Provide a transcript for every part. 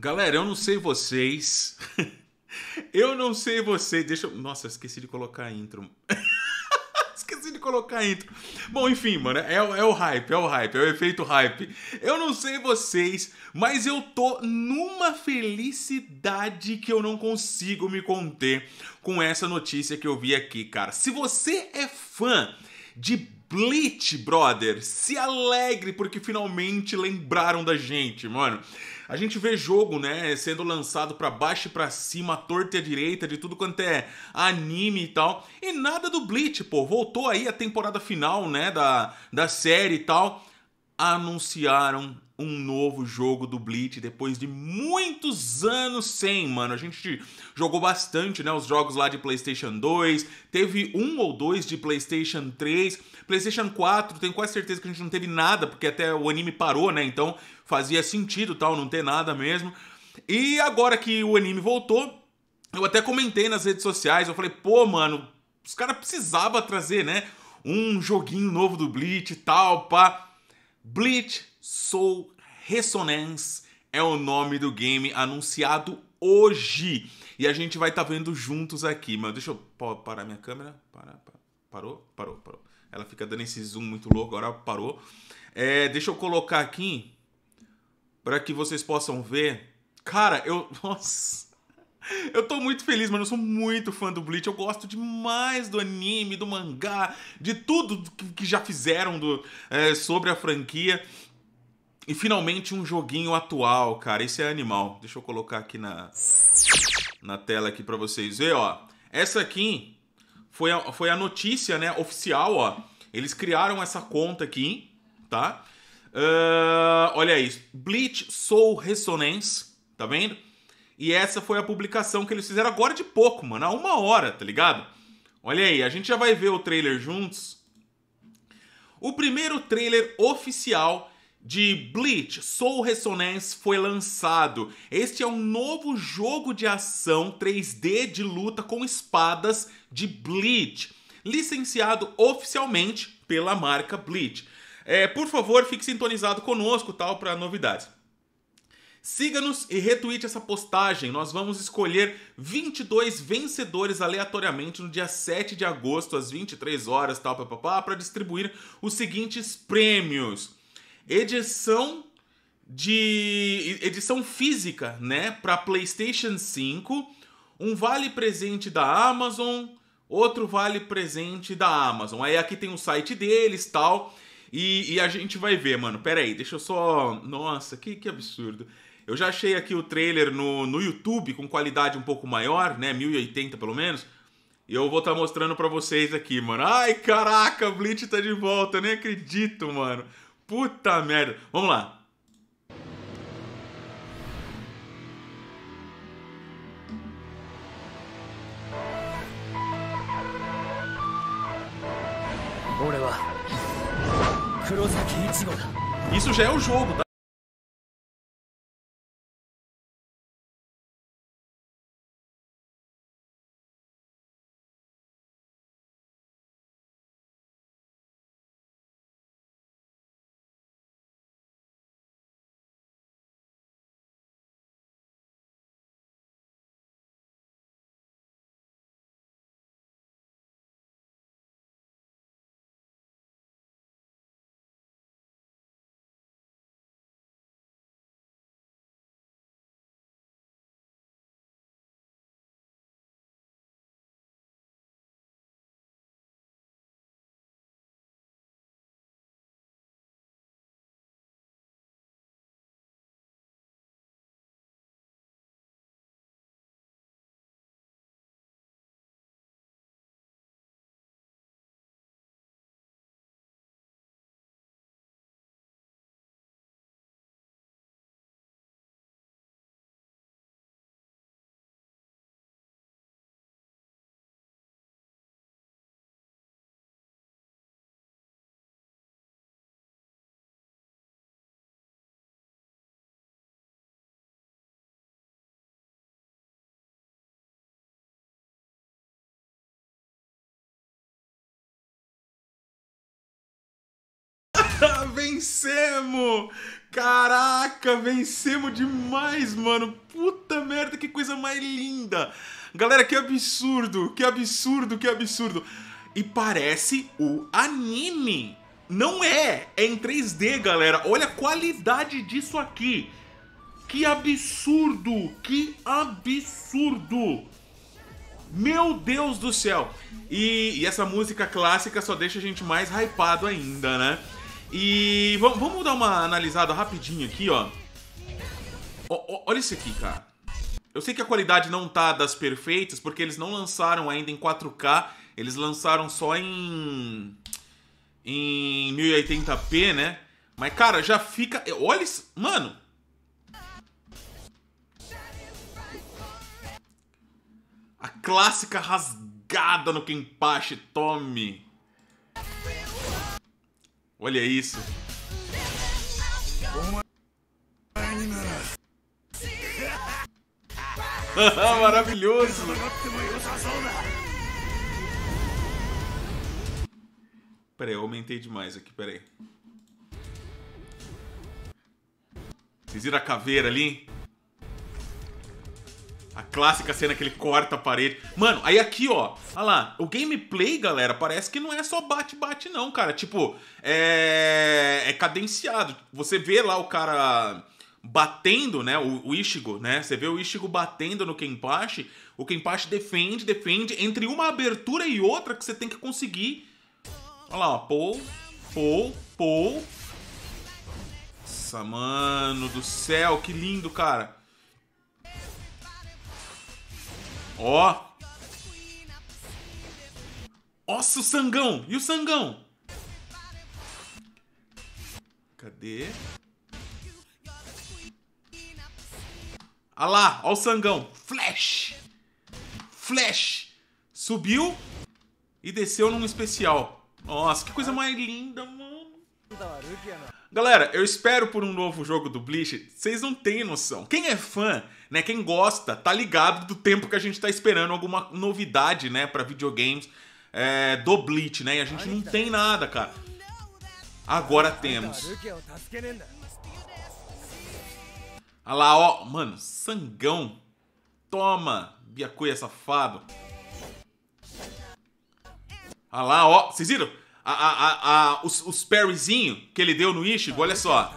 Galera, eu não sei vocês. eu não sei vocês. Deixa eu. Nossa, esqueci de colocar a intro. esqueci de colocar a intro. Bom, enfim, mano, é, é o hype, é o hype, é o efeito hype. Eu não sei vocês, mas eu tô numa felicidade que eu não consigo me conter com essa notícia que eu vi aqui, cara. Se você é fã de Bleach, brother, se alegre porque finalmente lembraram da gente, mano. A gente vê jogo, né, sendo lançado para baixo e para cima, torta e à direita, de tudo quanto é anime e tal. E nada do Bleach, pô. Voltou aí a temporada final, né, da, da série e tal. Anunciaram um novo jogo do Bleach depois de muitos anos sem, mano. A gente jogou bastante, né, os jogos lá de PlayStation 2, teve um ou dois de PlayStation 3, PlayStation 4, tenho quase certeza que a gente não teve nada, porque até o anime parou, né? Então fazia sentido tal, não ter nada mesmo. E agora que o anime voltou, eu até comentei nas redes sociais, eu falei, pô, mano, os caras precisavam trazer, né? Um joguinho novo do Bleach e tal, pá. Bleach Soul Resonance é o nome do game anunciado hoje. E a gente vai estar tá vendo juntos aqui, mano. Deixa eu parar minha câmera. Para, Parou? Parou, parou. Ela fica dando esse zoom muito louco, agora parou. É, deixa eu colocar aqui para que vocês possam ver. Cara, eu. Nossa. Eu tô muito feliz, mano. Eu sou muito fã do Bleach. Eu gosto demais do anime, do mangá, de tudo que já fizeram do, é, sobre a franquia. E finalmente um joguinho atual, cara. Esse é animal. Deixa eu colocar aqui na, na tela aqui para vocês verem, ó. Essa aqui foi a, foi a notícia, né, oficial, ó. Eles criaram essa conta aqui, tá? Uh, olha isso. Bleach Soul Resonance, tá vendo? E essa foi a publicação que eles fizeram agora de pouco, mano. Há uma hora, tá ligado? Olha aí, a gente já vai ver o trailer juntos. O primeiro trailer oficial de Bleach Soul Resonance foi lançado. Este é um novo jogo de ação 3D de luta com espadas de Bleach, licenciado oficialmente pela marca Bleach. É, por favor, fique sintonizado conosco, tal, para novidades. Siga-nos e retweete essa postagem. Nós vamos escolher 22 vencedores aleatoriamente no dia 7 de agosto, às 23 horas, tal, para distribuir os seguintes prêmios. Edição de edição física, né, para PlayStation 5, um vale presente da Amazon, outro vale presente da Amazon. Aí aqui tem o site deles, tal. E, e, a gente vai ver, mano. Pera aí, deixa eu só. Nossa, que, que absurdo. Eu já achei aqui o trailer no, no YouTube com qualidade um pouco maior, né? 1080 pelo menos. E eu vou estar tá mostrando pra vocês aqui, mano. Ai, caraca, Bleach tá de volta. Eu nem acredito, mano. Puta merda. Vamos lá. Isso já é o jogo, tá? Vencemos! Caraca, vencemos demais, mano. Puta merda, que coisa mais linda. Galera, que absurdo, que absurdo, que absurdo. E parece o anime. Não é, é em 3D, galera. Olha a qualidade disso aqui. Que absurdo, que absurdo. Meu Deus do céu. E, e essa música clássica só deixa a gente mais hypado ainda, né? E vamos dar uma analisada rapidinho aqui, ó. O, olha isso aqui, cara. Eu sei que a qualidade não tá das perfeitas, porque eles não lançaram ainda em 4K, eles lançaram só em em 1080p, né? Mas cara, já fica, olha isso, mano. A clássica rasgada no Kenpachi, tome. Olha isso. Maravilhoso. Peraí, eu aumentei demais aqui, peraí. Vocês viram a caveira ali? A clássica cena que ele corta a parede. Mano, aí aqui, ó. Olha lá. O gameplay, galera, parece que não é só bate-bate, não, cara. Tipo, é... é cadenciado. Você vê lá o cara batendo, né? O, o Ishigo, né? Você vê o Ishigo batendo no Kenpachi. O Kenpachi defende, defende. Entre uma abertura e outra que você tem que conseguir. Olha lá, ó. Pou, pou, pou. Nossa, mano do céu, que lindo, cara. Ó. Nossa, o sangão! E o sangão? Cadê? Ah lá, ó o sangão. Flash! Flash! Subiu e desceu num especial. Nossa, que coisa mais linda, mano. Galera, eu espero por um novo jogo do Bleach. Vocês não têm noção. Quem é fã, né? Quem gosta, tá ligado do tempo que a gente tá esperando alguma novidade, né? Pra videogames é, do Bleach, né? E a gente não tem nada, cara. Agora temos. Olha lá, ó. Mano, sangão. Toma, Byakuya safado. Olha lá, ó. Vocês viram? a, a, a, os, os parryzinho que ele deu no Ishigo, olha só.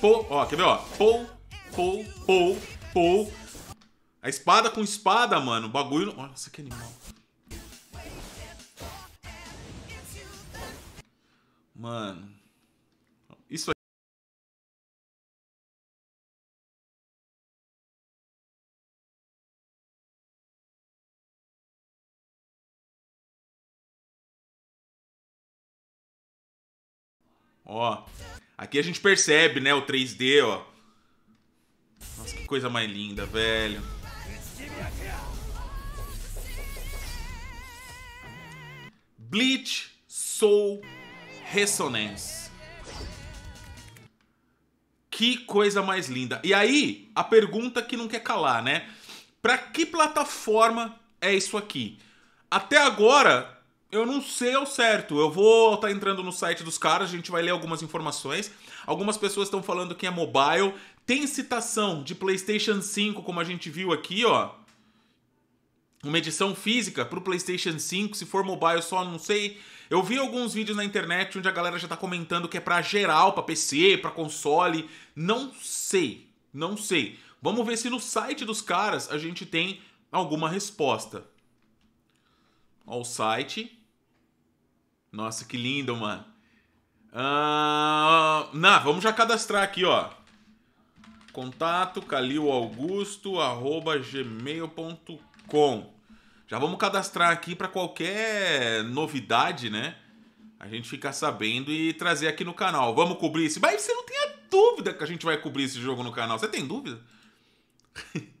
Pô, ó, quer ver, ó? Pô, pô, pô, pô. A espada com espada, mano. O bagulho... Nossa, que animal. Mano. Isso Ó, aqui a gente percebe, né, o 3D, ó. Nossa, que coisa mais linda, velho. Bleach Soul Resonance. Que coisa mais linda. E aí, a pergunta que não quer calar, né? Pra que plataforma é isso aqui? Até agora, eu não sei ao certo. Eu vou estar tá entrando no site dos caras, a gente vai ler algumas informações. Algumas pessoas estão falando que é mobile. Tem citação de PlayStation 5, como a gente viu aqui, ó. Uma edição física para o PlayStation 5, se for mobile só, não sei. Eu vi alguns vídeos na internet onde a galera já está comentando que é para geral, para PC, para console. Não sei, não sei. Vamos ver se no site dos caras a gente tem alguma resposta. Ó, o site. Nossa, que lindo, mano. Ah, não, vamos já cadastrar aqui, ó. Contato calilaugusto@gmail.com. Já vamos cadastrar aqui para qualquer novidade, né? A gente ficar sabendo e trazer aqui no canal. Vamos cobrir esse. Mas você não tem a dúvida que a gente vai cobrir esse jogo no canal. Você tem dúvida?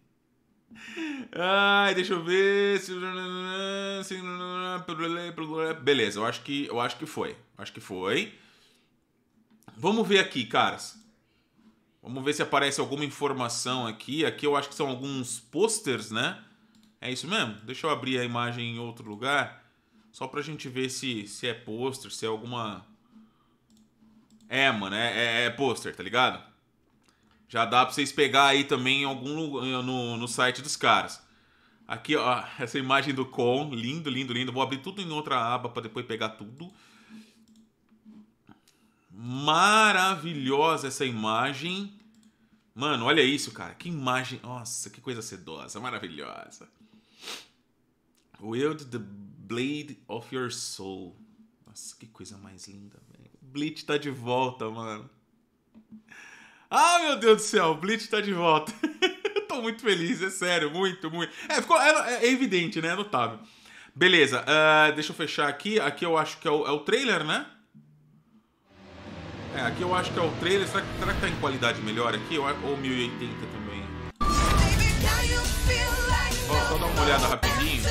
Ai, deixa eu ver. Beleza, eu acho que eu acho que foi. Acho que foi. Vamos ver aqui, caras. Vamos ver se aparece alguma informação aqui. Aqui eu acho que são alguns posters, né? É isso mesmo? Deixa eu abrir a imagem em outro lugar. Só pra gente ver se, se é pôster, se é alguma. É, mano, é, é, é pôster, tá ligado? Já dá pra vocês pegar aí também em algum no, no site dos caras. Aqui, ó, essa imagem do Con, lindo, lindo, lindo. Vou abrir tudo em outra aba para depois pegar tudo. Maravilhosa essa imagem. Mano, olha isso, cara. Que imagem. Nossa, que coisa sedosa. Maravilhosa. Wield the blade of your soul. Nossa, que coisa mais linda, velho. Bleach tá de volta, mano. Ah, meu Deus do céu, Bleach tá de volta. tô muito feliz, é sério, muito, muito. É, ficou, é, é evidente, né? É notável. Beleza, uh, deixa eu fechar aqui. Aqui eu acho que é o, é o trailer, né? É, aqui eu acho que é o trailer. Será, será que tá em qualidade melhor aqui? Ou, ou 1080 também? Ó, só dar uma olhada rapidinho.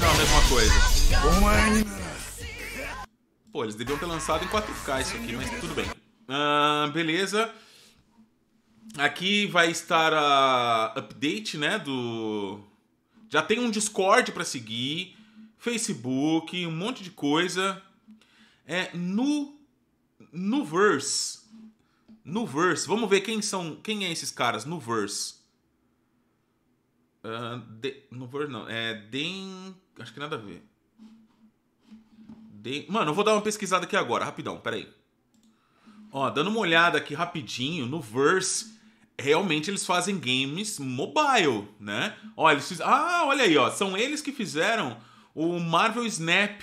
Não, a mesma coisa. Pô, eles deviam ter lançado em 4K isso aqui, mas tudo bem. Uh, beleza. Aqui vai estar a update, né, do... Já tem um Discord para seguir, Facebook, um monte de coisa. É no no Verse. No Verse, vamos ver quem são, quem é esses caras no Verse. Uh, de, no Verse não, é Den, acho que nada a ver. Den, mano, eu vou dar uma pesquisada aqui agora, rapidão, peraí. Ó, dando uma olhada aqui rapidinho no Verse realmente eles fazem games mobile, né? Ó, eles fiz... Ah, olha aí, ó, são eles que fizeram o Marvel Snap.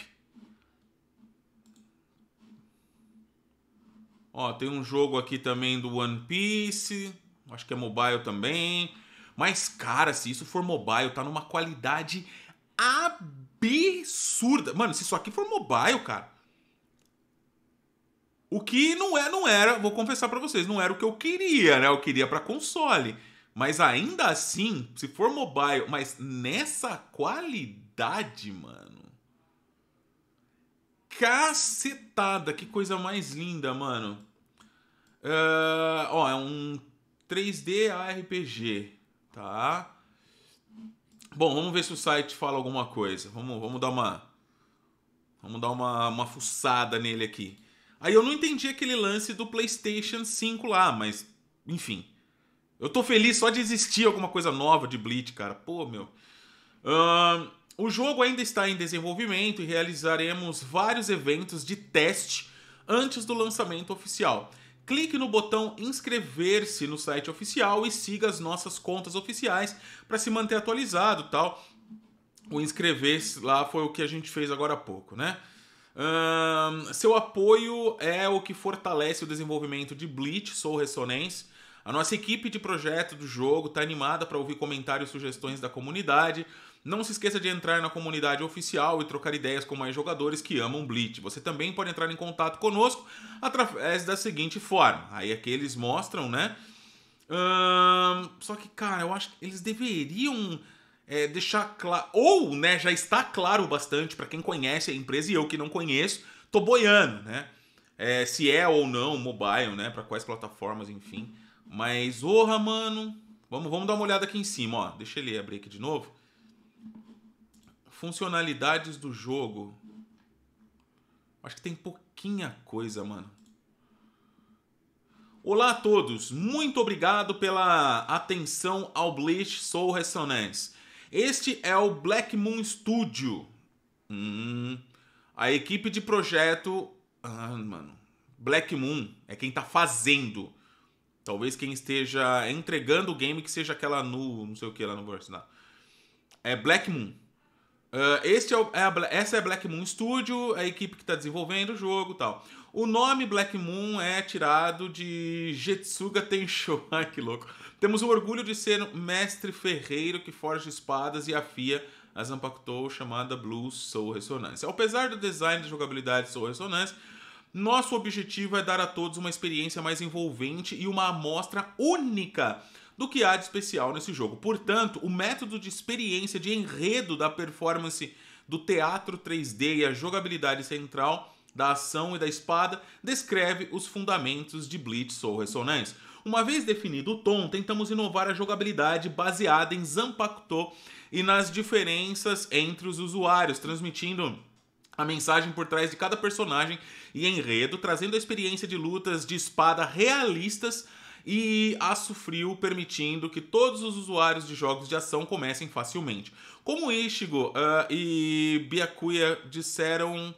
Ó, tem um jogo aqui também do One Piece, acho que é mobile também. Mas cara, se isso for mobile, tá numa qualidade absurda. Mano, se isso aqui for mobile, cara, o que não é, não era, vou confessar para vocês, não era o que eu queria, né? Eu queria para console. Mas ainda assim, se for mobile, mas nessa qualidade, mano. Cacetada, que coisa mais linda, mano. Uh, ó, é um 3D ARPG, tá? Bom, vamos ver se o site fala alguma coisa. Vamos, vamos dar uma vamos dar uma, uma fuçada nele aqui. Aí eu não entendi aquele lance do PlayStation 5 lá, mas enfim. Eu tô feliz só de existir alguma coisa nova de Bleach, cara. Pô, meu. Uh, o jogo ainda está em desenvolvimento e realizaremos vários eventos de teste antes do lançamento oficial. Clique no botão inscrever-se no site oficial e siga as nossas contas oficiais para se manter atualizado, tal. O inscrever-se lá foi o que a gente fez agora há pouco, né? Seu apoio é o que fortalece o desenvolvimento de Bleach Soul Resonance. A nossa equipe de projeto do jogo está animada para ouvir comentários e sugestões da comunidade. Não se esqueça de entrar na comunidade oficial e trocar ideias com mais jogadores que amam Bleach. Você também pode entrar em contato conosco através da seguinte forma. Aí aqui eles mostram, né? só que, cara, eu acho que eles deveriam é, deixar claro. Ou, né, já está claro bastante para quem conhece a empresa e eu que não conheço, tô boiando, né? É, se é ou não mobile, né? Para quais plataformas, enfim. Mas, orra, mano. Vamos, vamos dar uma olhada aqui em cima, ó. Deixa ele abrir aqui de novo. Funcionalidades do jogo. Acho que tem pouquinha coisa, mano. Olá a todos, muito obrigado pela atenção ao Bleach Soul Resonance. Este é o Black Moon Studio. Hum, a equipe de projeto. Ah, mano. Black Moon é quem tá fazendo. Talvez quem esteja entregando o game que seja aquela nu, não sei o que lá no. Não. É Black Moon. Uh, este é, o, é a, essa é a Black Moon Studio, a equipe que está desenvolvendo o jogo e tal. O nome Black Moon é tirado de Jetsuga Tensho. Ai, que louco. Temos o orgulho de ser um mestre ferreiro que forja espadas e afia a Zanpakuto chamada Blue Soul Ressonância. Apesar do design de jogabilidade Soul Ressonância, nosso objetivo é dar a todos uma experiência mais envolvente e uma amostra única do que há de especial nesse jogo. Portanto, o método de experiência de enredo da performance do teatro 3D e a jogabilidade central da ação e da espada descreve os fundamentos de Bleach Soul Resonance. Uma vez definido o tom, tentamos inovar a jogabilidade baseada em Zanpakuto e nas diferenças entre os usuários, transmitindo a mensagem por trás de cada personagem e enredo, trazendo a experiência de lutas de espada realistas e Aço Frio permitindo que todos os usuários de jogos de ação comecem facilmente. Como Ishigo uh, e Byakuya disseram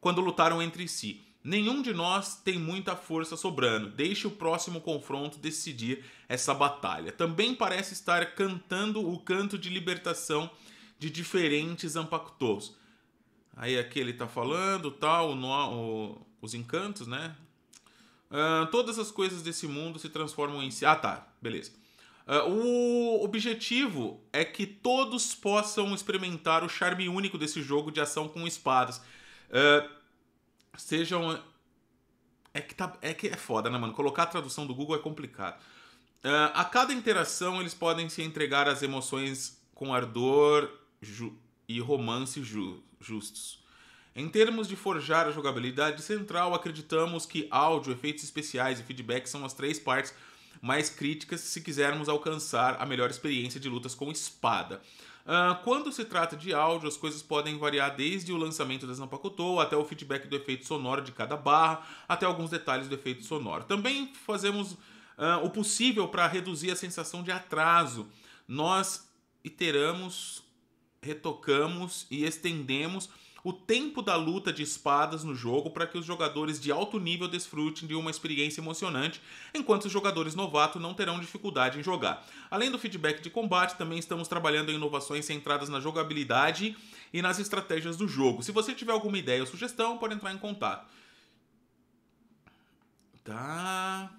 quando lutaram entre si. Nenhum de nós tem muita força sobrando. Deixe o próximo confronto decidir essa batalha. Também parece estar cantando o canto de libertação de diferentes Ampakutos. Aí aqui ele tá falando, tal, o, os encantos, né? Uh, todas as coisas desse mundo se transformam em si. Ah, tá, beleza. Uh, o objetivo é que todos possam experimentar o charme único desse jogo de ação com espadas. Uh, sejam. É que, tá, é que é foda, né, mano? Colocar a tradução do Google é complicado. Uh, a cada interação, eles podem se entregar às emoções com ardor e romance ju justos. Em termos de forjar a jogabilidade central, acreditamos que áudio, efeitos especiais e feedback são as três partes mais críticas se quisermos alcançar a melhor experiência de lutas com espada. Uh, quando se trata de áudio, as coisas podem variar desde o lançamento da Zanpakuto até o feedback do efeito sonoro de cada barra, até alguns detalhes do efeito sonoro. Também fazemos uh, o possível para reduzir a sensação de atraso. Nós iteramos, retocamos e estendemos o tempo da luta de espadas no jogo para que os jogadores de alto nível desfrutem de uma experiência emocionante, enquanto os jogadores novatos não terão dificuldade em jogar. Além do feedback de combate, também estamos trabalhando em inovações centradas na jogabilidade e nas estratégias do jogo. Se você tiver alguma ideia ou sugestão, pode entrar em contato. Tá.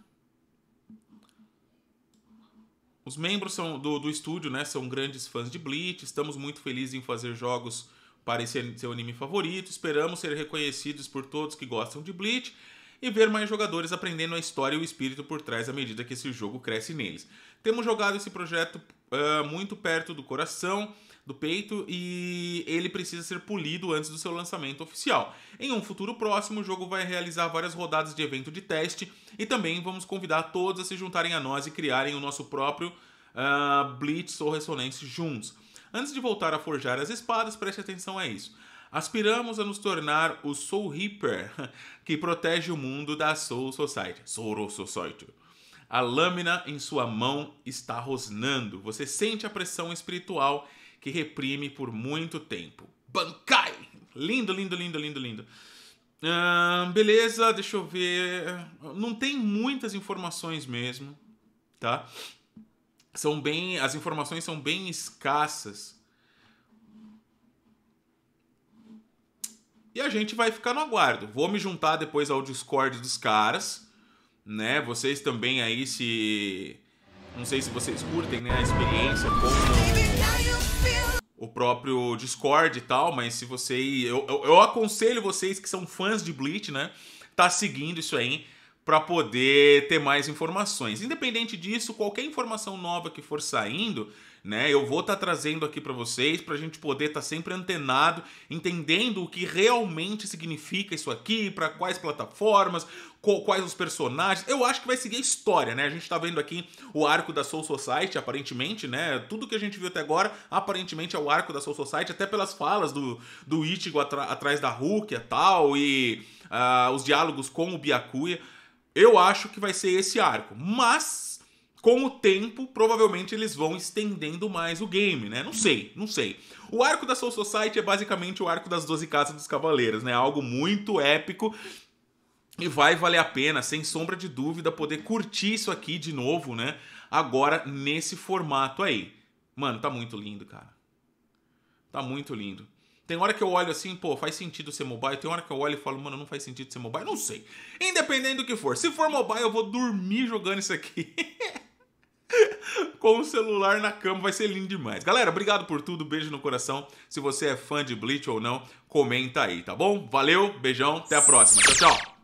Os membros são do, do estúdio né, são grandes fãs de Bleach. Estamos muito felizes em fazer jogos para esse seu anime favorito. Esperamos ser reconhecidos por todos que gostam de Bleach e ver mais jogadores aprendendo a história e o espírito por trás à medida que esse jogo cresce neles. Temos jogado esse projeto uh, muito perto do coração, do peito, e ele precisa ser polido antes do seu lançamento oficial. Em um futuro próximo, o jogo vai realizar várias rodadas de evento de teste e também vamos convidar todos a se juntarem a nós e criarem o nosso próprio uh, Blitz ou Resonance juntos. Antes de voltar a forjar as espadas, preste atenção a isso. Aspiramos a nos tornar o Soul Reaper, que protege o mundo da Soul Society. Soul Society. A lâmina em sua mão está rosnando. Você sente a pressão espiritual que reprime por muito tempo. Bankai! Lindo, lindo, lindo, lindo, lindo. Uh, beleza, deixa eu ver. Não tem muitas informações mesmo, tá? São bem, as informações são bem escassas. E a gente vai ficar no aguardo. Vou me juntar depois ao Discord dos caras, né? Vocês também aí se não sei se vocês curtem, né, a experiência com o próprio Discord e tal, mas se você eu, eu, eu aconselho vocês que são fãs de Bleach, né, tá seguindo isso aí para poder ter mais informações. Independente disso, qualquer informação nova que for saindo, né, eu vou estar tá trazendo aqui para vocês para a gente poder estar tá sempre antenado, entendendo o que realmente significa isso aqui, para quais plataformas, quais os personagens. Eu acho que vai seguir a história, né? A gente está vendo aqui o arco da Soul Society, aparentemente, né? Tudo que a gente viu até agora, aparentemente é o arco da Soul Society, até pelas falas do, do Ichigo atrás da Rukia e tal, e uh, os diálogos com o Byakuya. Eu acho que vai ser esse arco, mas com o tempo, provavelmente eles vão estendendo mais o game, né? Não sei, não sei. O arco da Soul Society é basicamente o arco das 12 Casas dos Cavaleiros, né? Algo muito épico e vai valer a pena, sem sombra de dúvida, poder curtir isso aqui de novo, né? Agora nesse formato aí. Mano, tá muito lindo, cara. Tá muito lindo. Tem hora que eu olho assim, pô, faz sentido ser mobile. Tem hora que eu olho e falo, mano, não faz sentido ser mobile. Não sei. Independente do que for. Se for mobile, eu vou dormir jogando isso aqui. Com o celular na cama, vai ser lindo demais. Galera, obrigado por tudo. Beijo no coração. Se você é fã de Bleach ou não, comenta aí, tá bom? Valeu, beijão, até a próxima. Tchau, tchau.